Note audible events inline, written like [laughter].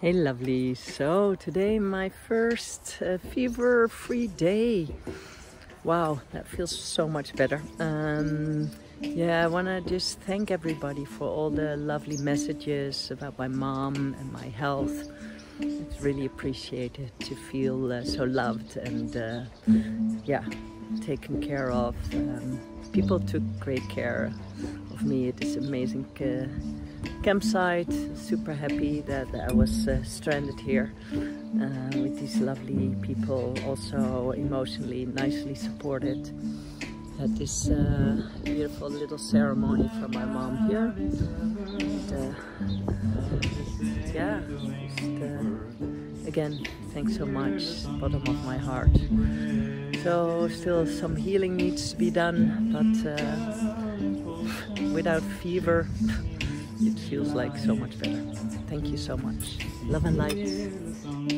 Hey lovely, so today my first uh, fever-free day. Wow, that feels so much better. Um, yeah, I want to just thank everybody for all the lovely messages about my mom and my health. It's really appreciated to feel uh, so loved and uh, yeah, taken care of. Um, people took great care of me It is amazing uh, campsite. Super happy that I was uh, stranded here uh, with these lovely people, also emotionally nicely supported. Had this uh, beautiful little ceremony for my mom here. And, uh, yeah, just, uh, again, thanks so much, bottom of my heart. So still some healing needs to be done, but uh, without fever, [laughs] it feels like so much better. Thank you so much. Love and light.